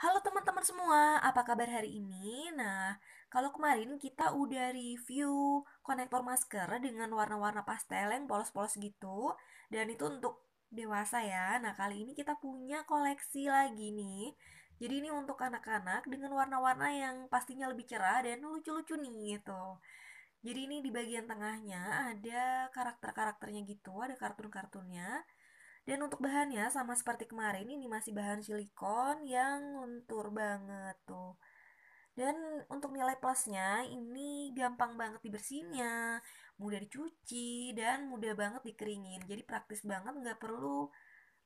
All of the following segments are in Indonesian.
Halo teman-teman semua, apa kabar hari ini? Nah, kalau kemarin kita udah review konektor masker dengan warna-warna pastel yang polos-polos gitu, dan itu untuk dewasa ya. Nah, kali ini kita punya koleksi lagi nih. Jadi ini untuk anak-anak dengan warna-warna yang pastinya lebih cerah dan lucu-lucu nih gitu. Jadi ini di bagian tengahnya ada karakter-karakternya gitu, ada kartun-kartunnya. Dan untuk bahannya sama seperti kemarin ini masih bahan silikon yang lentur banget tuh. Dan untuk nilai plusnya ini gampang banget dibersihinnya, mudah dicuci, dan mudah banget dikeringin. Jadi praktis banget nggak perlu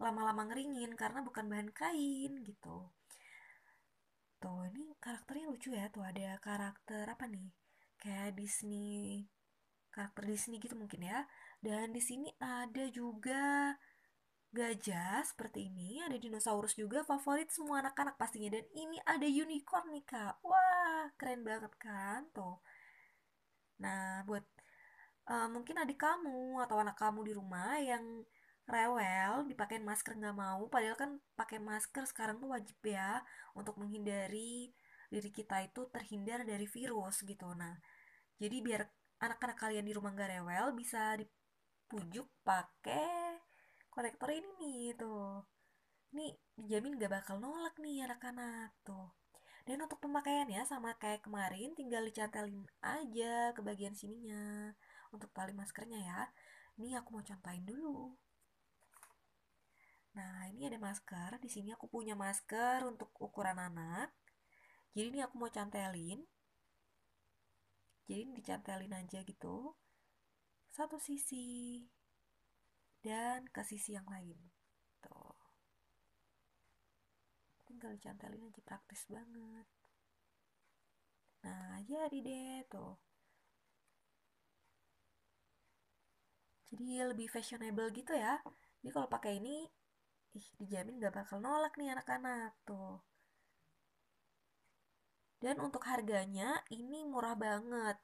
lama-lama ngeringin karena bukan bahan kain gitu. Tuh ini karakternya lucu ya, tuh ada karakter apa nih? Kayak Disney, karakter Disney gitu mungkin ya. Dan di sini ada juga gajah seperti ini, ada dinosaurus juga favorit semua anak-anak pastinya dan ini ada unicorn nih kak. Wah, keren banget kan tuh. Nah, buat uh, mungkin adik kamu atau anak kamu di rumah yang rewel dipakai masker nggak mau, padahal kan pakai masker sekarang tuh wajib ya untuk menghindari diri kita itu terhindar dari virus gitu. Nah, jadi biar anak-anak kalian di rumah nggak rewel bisa dipujuk pakai kolektor ini nih tuh. Ini dijamin gak bakal nolak nih anak-anak tuh. Dan untuk pemakaiannya sama kayak kemarin tinggal dicantelin aja ke bagian sininya untuk tali maskernya ya. Ini aku mau contohin dulu. Nah ini ada masker. Di sini aku punya masker untuk ukuran anak. Jadi ini aku mau cantelin. Jadi dicantelin aja gitu. Satu sisi dan ke sisi yang lain tuh tinggal cantelin aja praktis banget. Nah jadi deh tuh. Jadi lebih fashionable gitu ya. Jadi kalau pakai ini ih dijamin gak bakal nolak nih anak-anak tuh. Dan untuk harganya ini murah banget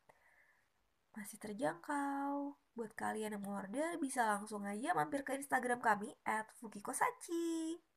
masih terjangkau. Buat kalian yang mau order bisa langsung aja mampir ke Instagram kami at Fukikosachi.